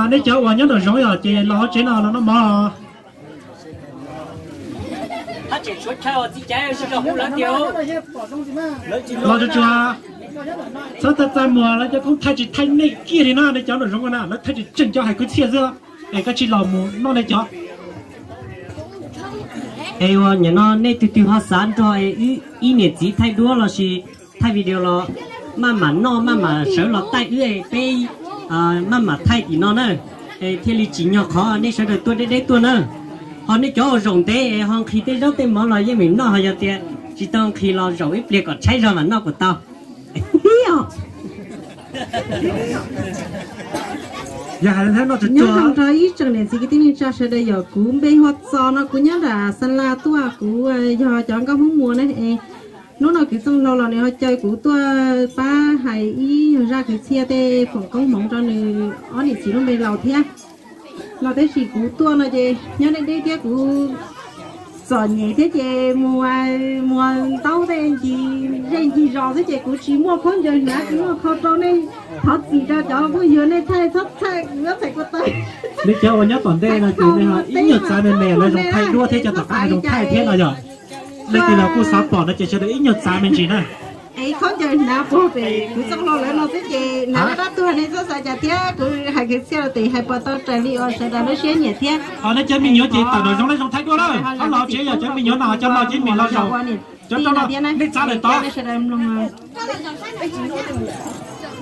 nó nếu cháu vào nhớ được rồi à chị lo chế nào nó nó mò. Lo cho chưa? Sao ta ta mùa là cho không thay chị thay này kia thì nó để cháu được rồi nào? Nó thay chị chân cho hai cái xe dưa? Để các chị lò mù nó để cháu ai wa nhà nó nay từ từ họ sáng cho ai ý nét gì thay đua là gì thay video là mà mà nó mà mà sợ là tay ư bây à mà mà thay thì nó nữa thiên lý chỉ nhỏ khó nên sợ được tôi đấy đấy tôi nữa họ nên cho rồng tế họ khi tế rau tế món là như mình nó họ giờ tiền chỉ tao khi lo rồi ít liệt còn cháy ra mà nó của tao. Giờ hai thế nó chỉ nhớ rằng ra ít chẳng nên gì cái tin cha sẽ đây giờ cú bê hoặc so nó cú nhớ là san la tua cú giờ chọn các món mua này nó nói cái xong lâu là này họ chơi cú tua ba hay ý ra cái xe tê phòng công mong cho này. Ở này chỉ nó bê lầu thế lầu thế chỉ cú tua nó chơi nhớ đến đây thế cú sợ nhẹ thế chơi mua mua tàu thế gì gì gì rõ thế chơi cú chỉ mua con chơi nhá chỉ mua con trâu này. Thật gì ra cho bây giờ này thay thất thay nó thay có tay cháu vào nhớ toàn đây là từ này họ ít nhật ra bên này là dùng thay đua thế cho tất cả dùng thay thế nào giờ đây thì là cô sáu bỏ nó chỉ cho ít nhật ra bên chỉ này. Ấy không chơi nào bố về cứ xong lo lại nó thế chơi nào đó tôi này rất sợ chả thế cứ hai cái xe thì hai bữa tôi chạy đi ở là nó xe nhẹ thế họ nói chơi mình nhớ chị tao nói giống lấy dùng thay đua đó họ lo chế giờ chơi mình nhớ nào cho lo chế mình lo rồi cho. cho nó biết trả lời to.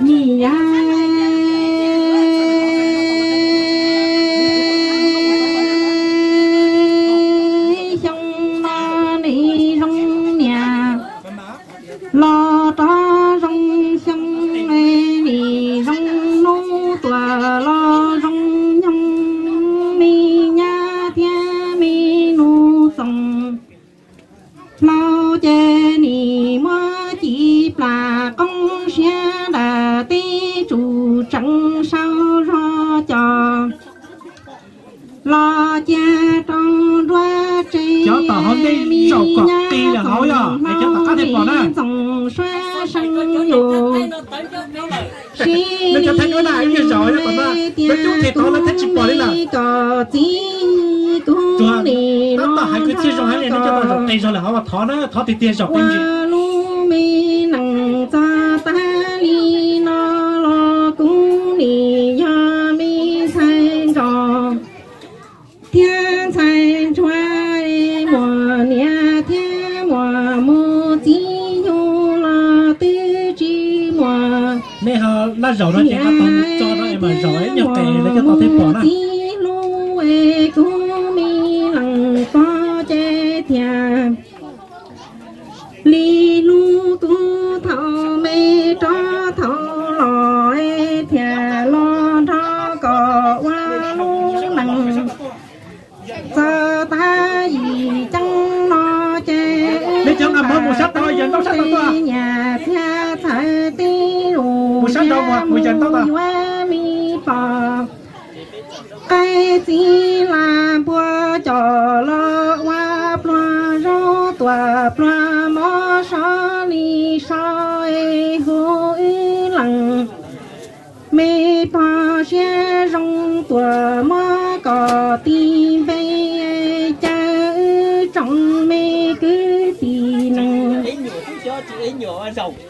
nhỉ cho thấy nó là như rồi đó, còn nó chút thì to nó thấy chỉ bỏ đi là có nó tỏ hai cứ chia rồi hai nó cho tỏ rộng tay rồi là họ thó nó thó thì tiền rộng bên gì nên họ nó chỉ có tao cho nó em mà rồi nhập tề để cho tao thêm bỏ nè li qua mi bò cái gì là bùa cho lo qua bùa rô tòa bùa mò li e lằng mê bò xe rong tòa mò tim bê cha trong mê cứ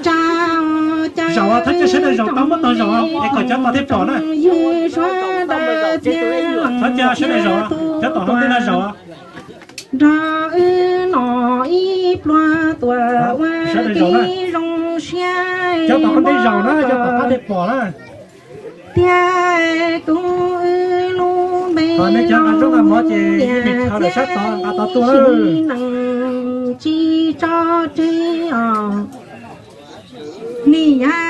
cha Rau à, thấy xe này rau tao mất tao rau à, để còn cho tao thêm bỏ nè. yu xoa đa thiên Thật ra xe này rộng à, cho tao không là rộng à. ra ư nọ y ploa rộng à? tí rong xe Cho tao không biết rộng đó, cho tao có thêm bỏ nè. tia tu ư lu bê Còn nếu chẳng ăn lúc là mất thì mình thao được sát tao, tao tao tua. chi cho chi ờ ni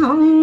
ra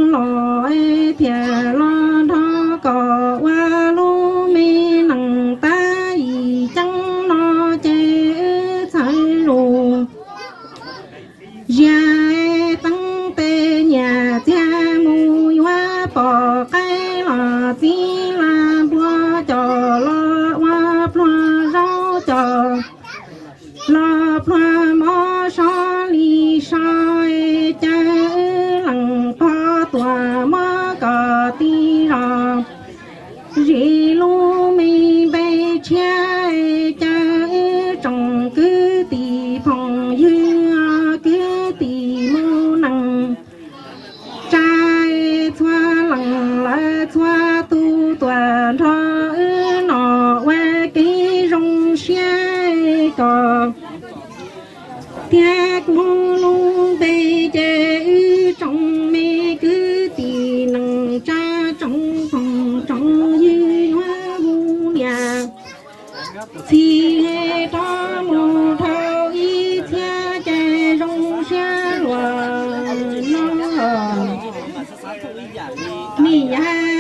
mi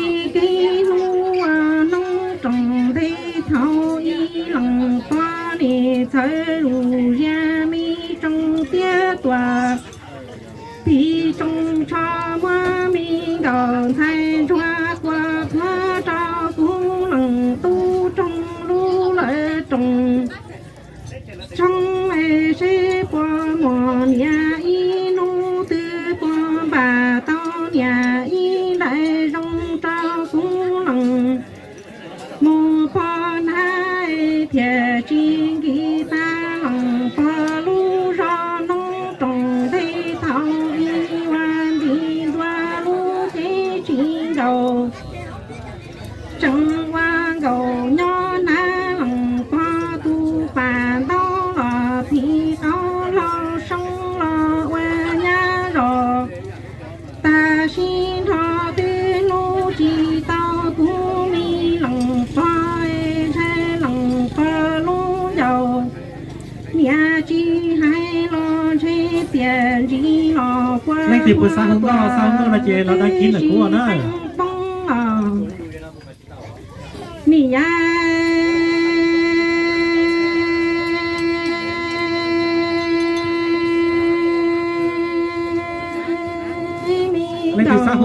mi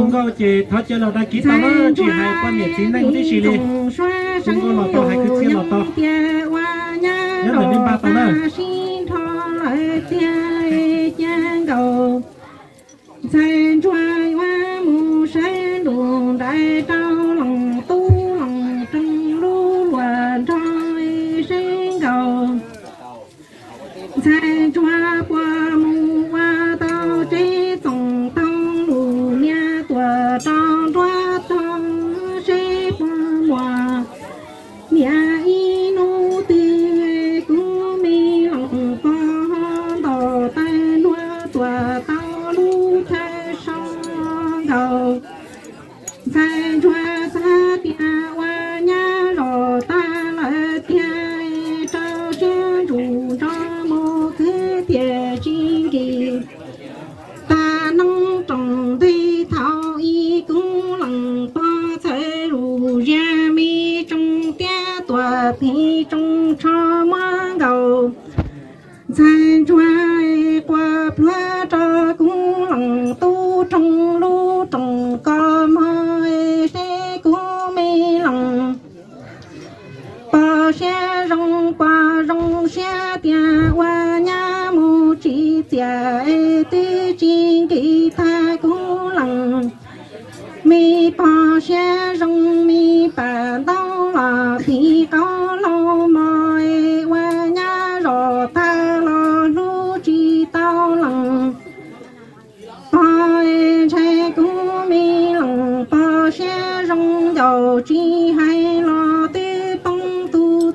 không có chị thắt chơi lọt đa ký tao đó chị hai quan niệm chính này cũng đi chị đi không có lọt tao hai cứ chơi lọt tao nhớ lại nên ba tao nữa down, down.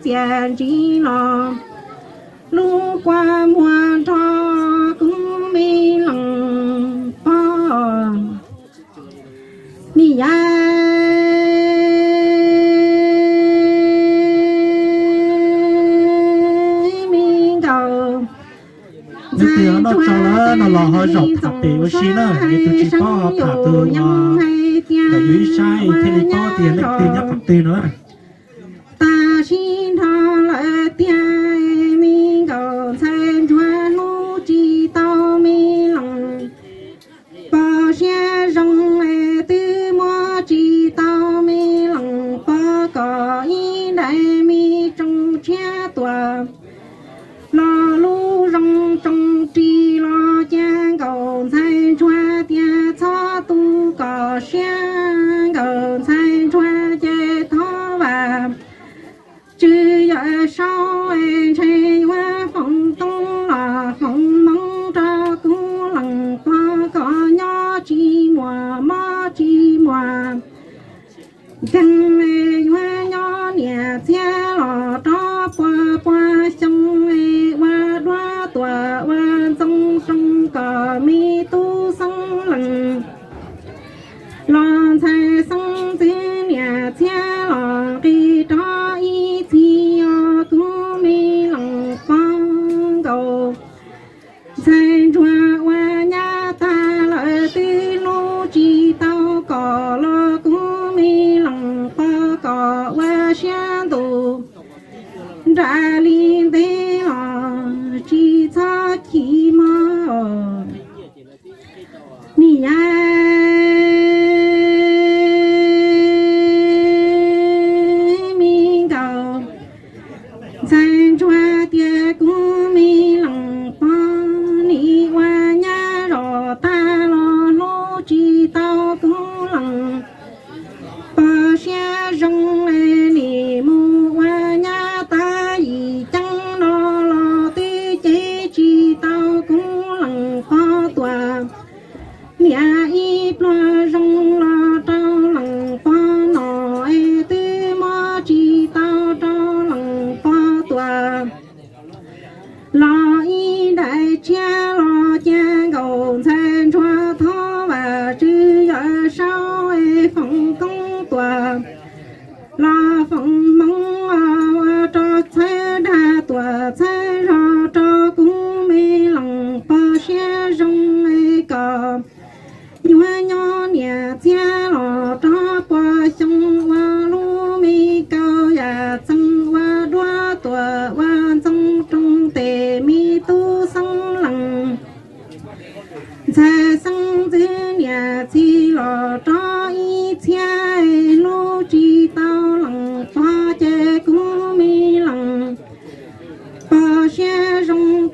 chia chi lo lu qua mua tho cũng mi lòng po ni ya tiếng nó cho nó nó lò hơi rộng thả tỷ với xí nữa thì tôi chỉ có thả từ để dưới à, sai thì có tiền lấy tiền nhất thả tỷ nữa. আমি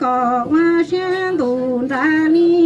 高安山路า里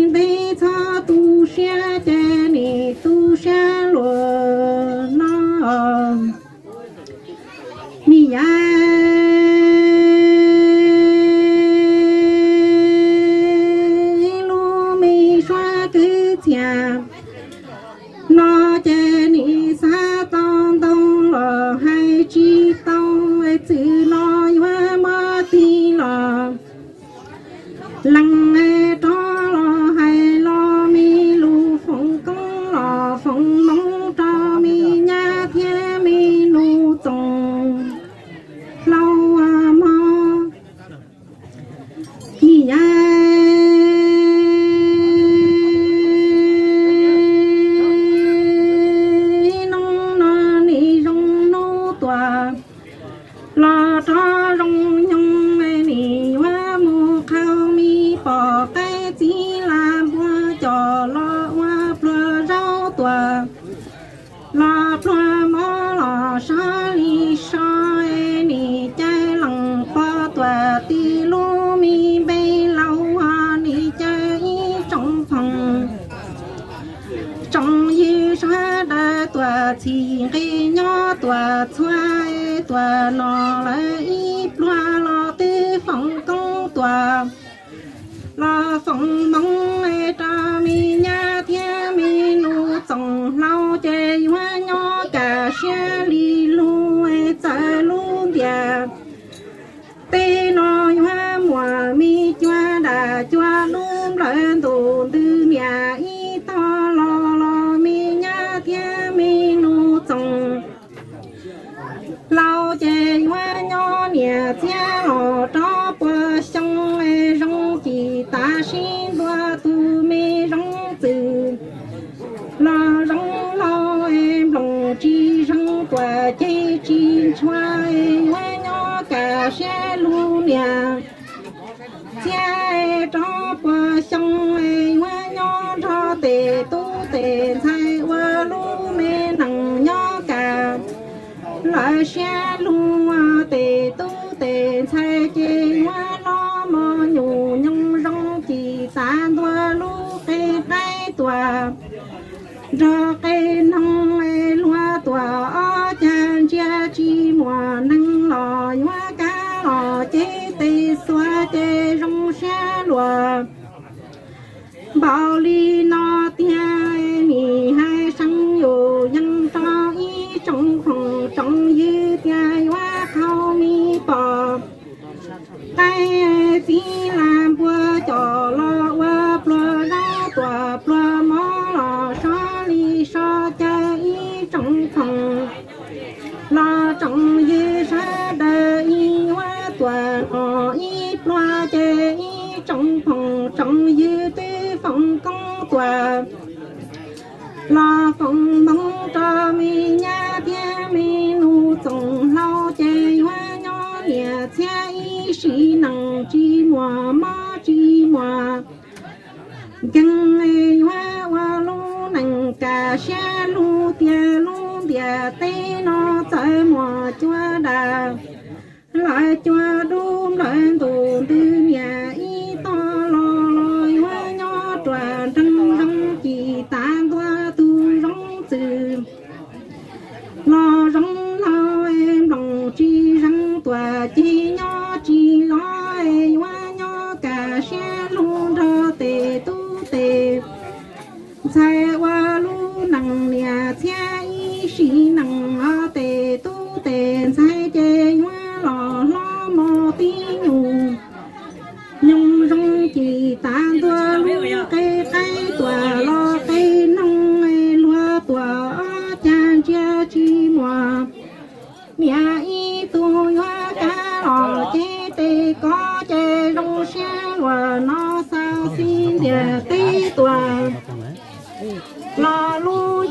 trong yêu xa đa tòa chỉ cái nhỏ tòa xoay tòa nọ lại loa lo tư phòng công tòa. Lo phòng mong ai ta mi nhà nhỏ nhà thiên lo cho bờ sông e rong chỉ ta xin đua tu mi rong từ lo rong lo em lòng chi rong quả chê chi choa e hoa nhỏ cả xe lu nhà xe cho bờ sông e hoa nhỏ cho tề tu tề thay hoa lu mê nằng nhỏ cả lại tòa. Ra cây nông e loa tòa ở chan chia chi mùa nâng lò hoa cá lò, chế tê xoa chế rong xa lùa. Bảo phòng dư tư phòng công quả lo phòng mong cho mi nhà thiên mi nu tổng lao chơi hoa nhỏ nhà cha y sĩ năng chi mùa mơ chi mùa gần ngày hoa hoa lu nặng cả xe lu tia lu tia tê nó tới mùa chua đà. Lại chua đun lại tù tòa chi nho, chi lo hoa nho cả xe luôn thơ tề tu, tề. Sai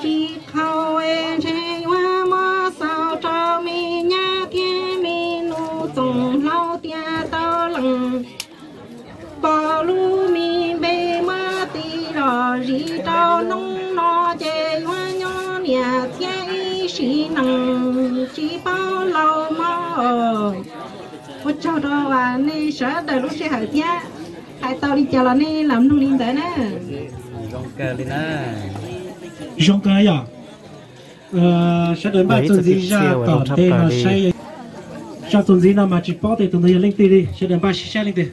chi khâu e chê hoa sao cho mi nha kia mi nu tùng lau tia tao lằng bò lu mi bê mơ tì lò rì nông nó chê hoa nhó nhà tia y xì nằng. Chi bao lâu mơ cho đó và nê sở đời lúc sẽ hỏi tia hai tao đi chờ là nê làm nung linh tới nè. Hãy subscribe cho kênh thật gì sự ra siêu ở tỏ trong tháp tên cờ là đi. say ra tuần gì nào mà chỉ bỏ tiền tuần gì lên tiền đi. Sẽ đến ba sẽ lên tiền